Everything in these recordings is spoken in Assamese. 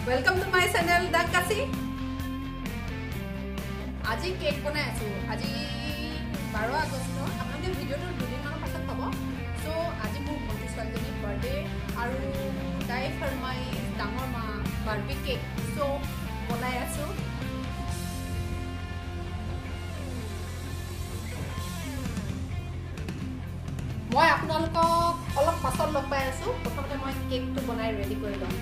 Viewers welcome to my channel the কাচি আজি কেক বনাই আছোঁ। আজি বাৰ আগষ্ট আপোনালোকে ভিডিঅ'টো দুদিনমানৰ পাছত পাব। চ' আজি মোৰ ভণ্টি ছোৱালীজনীৰ বাৰ্থডে আৰু তাই ফৰমাই ডাঙৰ মা বাৰ্বি কেক চ' বনাই আছোঁ। মই আপোনালোকক অলপ পাছত লগ পাই আছোঁ। প্ৰথমতে মই কেকটো বনাই ৰেডি কৰি ল'ম।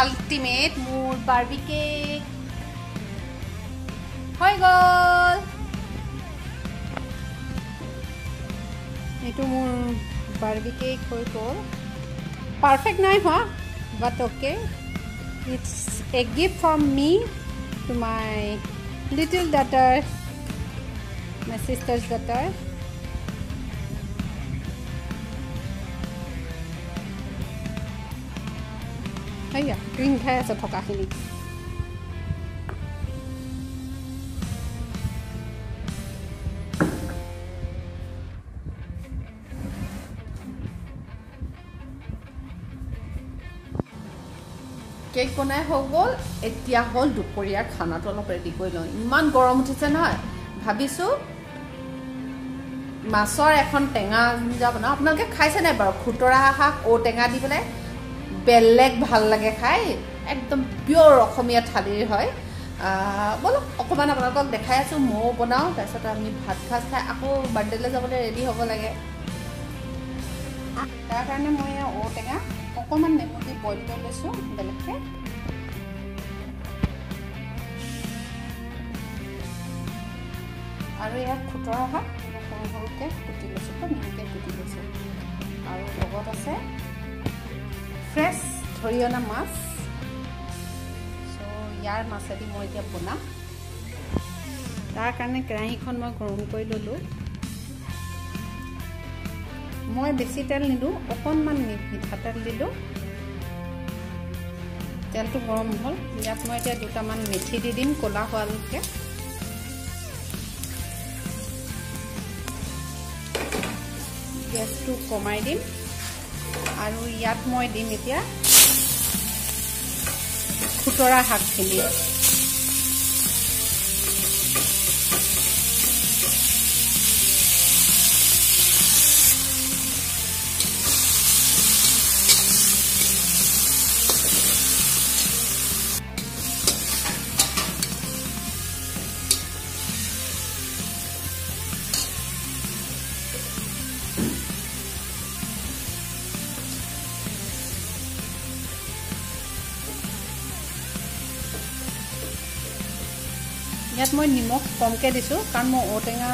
চ' আল্টিমেট মোৰ বাৰ্বি কেক হৈ গ'ল এইটো মোৰ বাৰ্বি কেক হৈ গ'ল পাৰফেক্ট নাই হোৱা but okay it's a gift from me to my little daughter my sister's daughter সেয়া ক্ৰীম খাই আছে থকাখিনি কেক বনাই হৈ গ'ল এতিয়া হ'ল দুপৰীয়াৰ খানাটো অলপ ৰেডি কৰি লওঁ ইমান গৰম উঠিছে নহয় ভাবিছোঁ মাছৰ এখন টেঙা আঞ্জা বনাওঁ আপোনালোকে খাইছে নাই বাৰু খুতৰা শাক ঔটেঙা দি পেলাই বেলেগ ভাল লাগে খাই একদম পিয়'ৰ অসমীয়া থালিৰ হয়। ব'লক অকণমান আপোনালোকক দেখাই আছোঁ ময়ো বনাওঁ তাৰপিছত আমি ভাত সাজ খাই আকৌ বাৰ্থডেলৈ যাবলৈ ৰেডি হ'ব লাগে। তাৰ কাৰণে মই ঔটেঙা অকণমান নেমু দি বইল কৰি লৈছোঁ বেলেগকৈ। আৰু ইয়াত খুতৰা শাক সৰু সৰুকৈ কুটি লৈছোঁ মিহিকৈ কুটি লৈছোঁ। আৰু লগত আছে ফ্ৰেছ ধৰি অনা মাছ চ' ইয়াৰ মাছেদি মই এতিয়া বনাম তাৰ কাৰণে কেৰাহীখন মই গৰম কৰি ল'লোঁ মই বেছি তেল নিদিওঁ অকণমান মিঠাতেল দিলোঁ তেলটো গৰম হ'ল ইয়াত মই এতিয়া দুটামান মেথি দি দিম ক'লা হোৱালৈকে গেছটো কমাই দিম আৰু ইয়াত মই দিম এতিয়া খুতৰা শাকখিনি। ইয়াত মই নিমখ কমকৈ দিছোঁ কাৰণ মই ঔটেঙা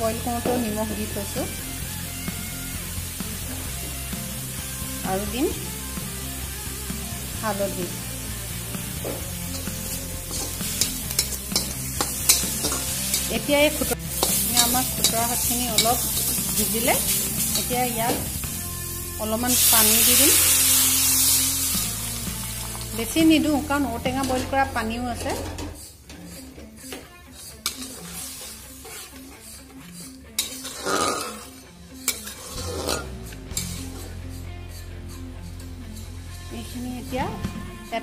বইল কৰোঁতেও নিমখ দি থৈছোঁ। আৰু দিম হালধি। এতিয়া এই খুতৰা আমাৰ খুতৰা শাকখিনি অলপ ভিজিলে এতিয়া ইয়াত অলপমান পানী দি দিম। বেছি নিদিওঁ কাৰণ ঔটেঙা বইল কৰা পানীও আছে।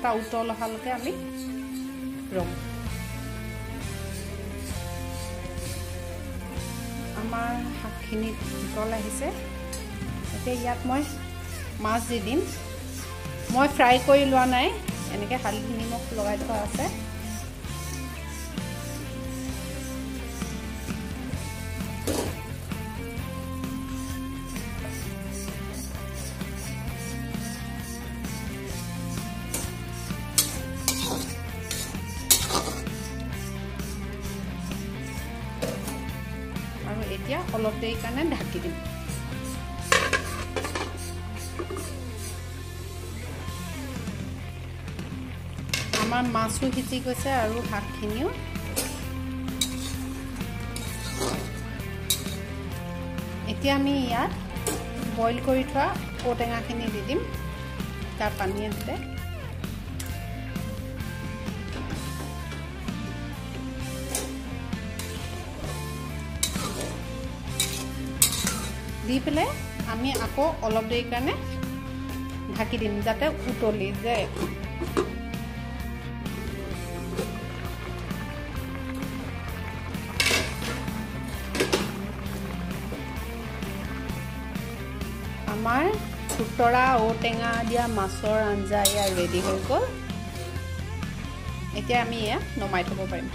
এটা উতল অহালৈকে আমি ৰম। আমাৰ শাকখিনি উতল আহিছে। এতিয়া ইয়াত মই মাছ দি দিম। মই ফ্ৰাই কৰি লোৱা নাই। এনেকৈ হালধি নিমখ লগাই থোৱা আছে। অলপ দেৰি কাৰণে ঢাকি দিম আমাৰ মাছো সিজি গৈছে আৰু শাকখিনিও এতিয়া আমি ইয়াত বইল কৰি থোৱা ঔটেঙাখিনি দি দিম তাৰ পানী আছে দি পেলাই আমি আকৌ অলপ দেৰি কাৰণে ঢাকি দিম যাতে উতলি যায়। আমাৰ খুতৰা ঔটেঙা দিয়া মাছৰ আঞ্জা ইয়াৰ ৰেডি হৈ গ'ল। এতিয়া আমি এয়া নমাই থ'ব পাৰিম।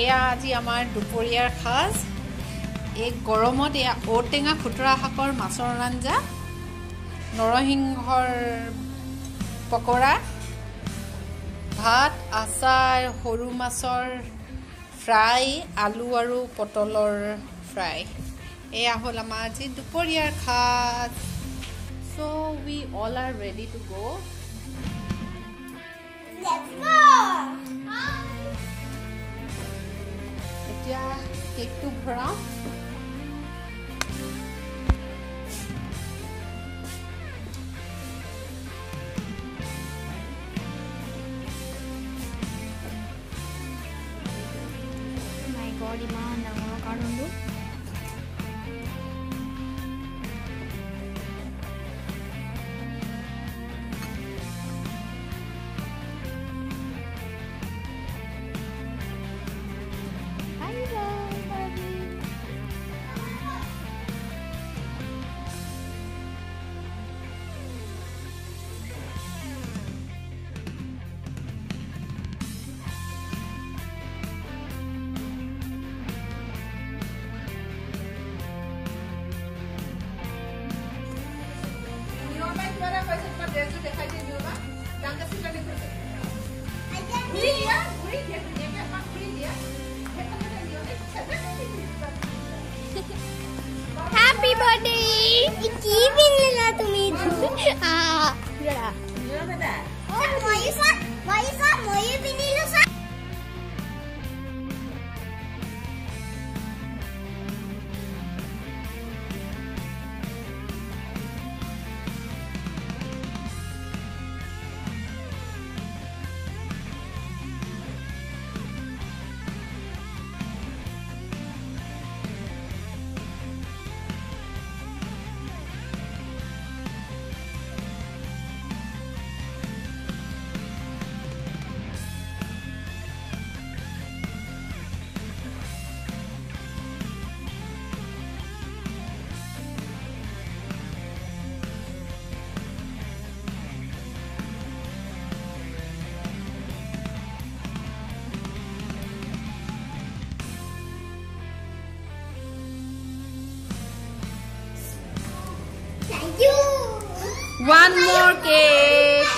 এয়া আজি আমাৰ দুপৰীয়াৰ সাজ। এই গৰমত এয়া ঔটেঙা খুতৰা শাকৰ মাছৰ আঞ্জা নৰসিংহৰ পকৰা ভাত আচাৰ সৰু মাছৰ ফ্ৰাই আলু আৰু পটলৰ ফ্ৰাই। এয়া হ'ল আমাৰ আজি দুপৰীয়াৰ সাজ। So' we all are ready to go' এতিয়া কেকটো ভৰাওঁ My God, ইমান ডাঙৰ কাৰণটো হ্যাপি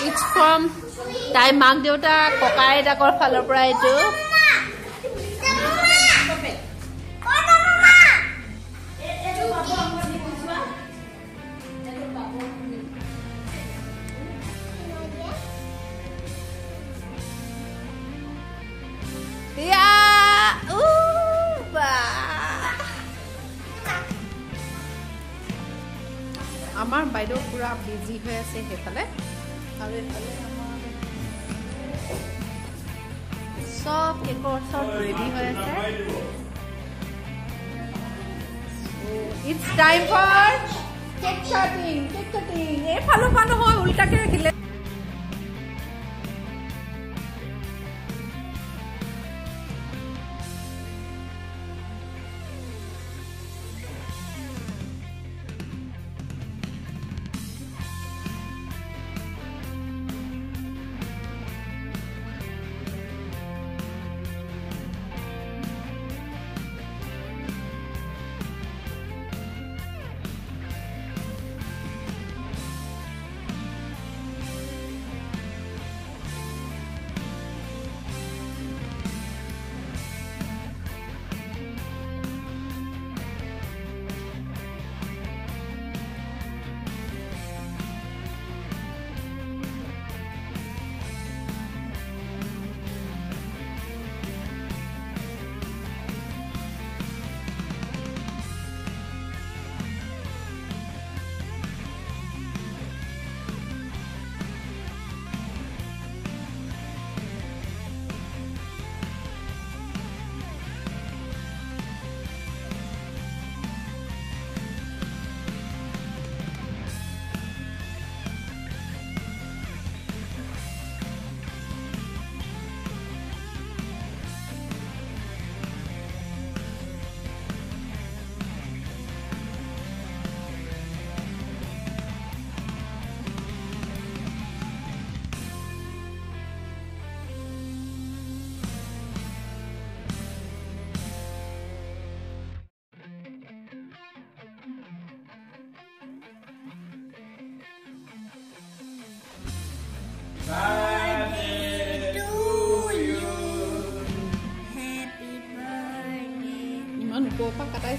ইটছ ফ্ৰম তাই মাক দেউতাক ককা আইতাকৰ ফালৰ পৰা এইটো পুৰা বিজি হৈ আছে সেইফালে। চব কেকৰ চব ৰেডি হৈ আছে। It's time for cake cutting cake cutting এইফালৰ পৰা নহয় উল্টাকে ৰাখিলে।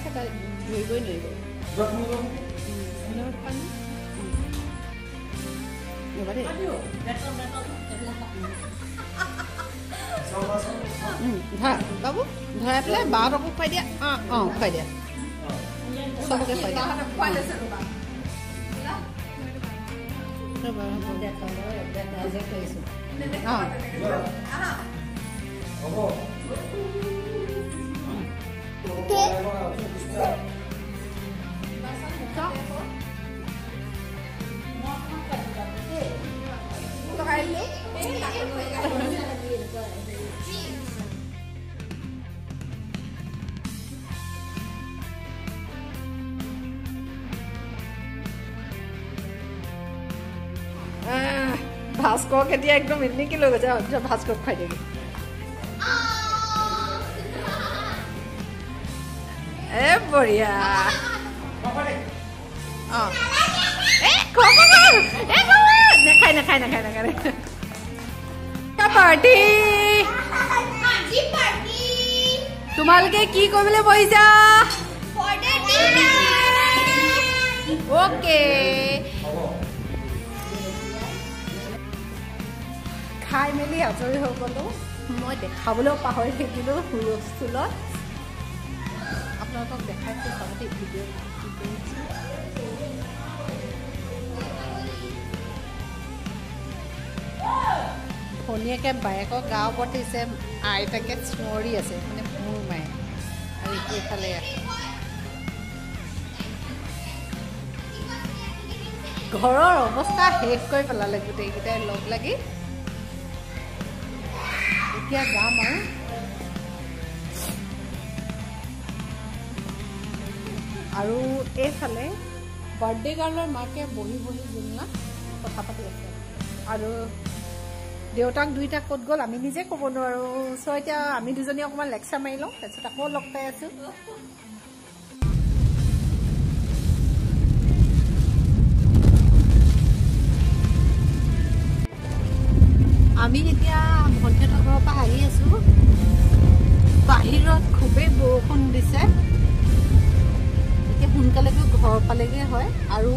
ক'ৰ পৰা কাটাইছে তাই ধৰিবই নোৱাৰিব ধন্যবাদ পানী ৰ'বা দেই উম, ধৰা বাবু ধৰাই পেলাই বাহঁতকো খুৱাই দিয়া অঁ অঁ খুৱাই দিয়া চবকে খুৱাই দিয়া ৰ'বা, ৰ'বা। অঁ আহ, ভাস্কৰ কেতিয়া একদম এনেকৈ লৈ গৈছে অঁ, ভাস্কৰ খুৱাই দিবি বঢ়িয়া। অঁ। এ খোৱা এ নাখায় নাখায় নাখায় পাৰ্টি আজি পাৰ্টি। তোমালোকে কি কৰিবলৈ বহিছা. অ'কে। খাই মেলি আজৰি হৈ গ'লো। মই দেখাবলৈও পাহৰি থাকিলোঁ হুলস্থুলত। আপোনালোকক দেখাইছোঁ চাবতে ভিডিঅ' কি কৰিছোঁ ভনীয়েকে বায়েকক গা ওপৰত দিছে আইতাকে চিঞৰি আছে মানে মোৰ মায়ে। আৰু এইফালে ঘৰৰ অৱস্থা শেষ কৰি পেলালে গোটেইকেইটাই লগ লাগি। এতিয়া যাম আৰু। আৰু এইফালে বাৰ্থডে গাৰ্লৰ মাকে বহি বহি যোননা কথা পাতি আছে। আৰু দেউতাক দুইটা ক'ত গ'ল আমি নিজে ক'ব নোৱাৰোঁ। চ' এতিয়া আমি দুজনী অকণমান লেকচাৰ মাৰি লওঁ তাৰপিছত আকৌ লগ পাই আছোঁ। আমি এতিয়া ভণ্টিহঁতৰ ঘৰৰ পৰা আহি আছোঁ। বাহিৰত খুবেই বৰষুণ দিছে। এতিয়া সোনকালে গৈ ঘৰ পালেগৈ হয়। আৰু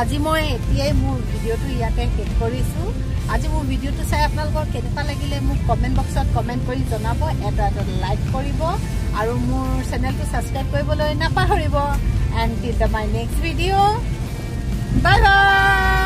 আজি মই এতিয়াই মোৰ ভিডিঅ'টো ইয়াতে শেষ কৰিছোঁ। আজি মোৰ ভিডিঅ'টো চাই আপোনালোকৰ কেনেকুৱা লাগিলে মোক কমেণ্ট বক্সত কমেণ্ট কৰি জনাব এটা এটা লাইক কৰিব আৰু মোৰ চেনেলটো ছাবস্ক্ৰাইব কৰিবলৈ নাপাহৰিব। And till the my next video' bye bye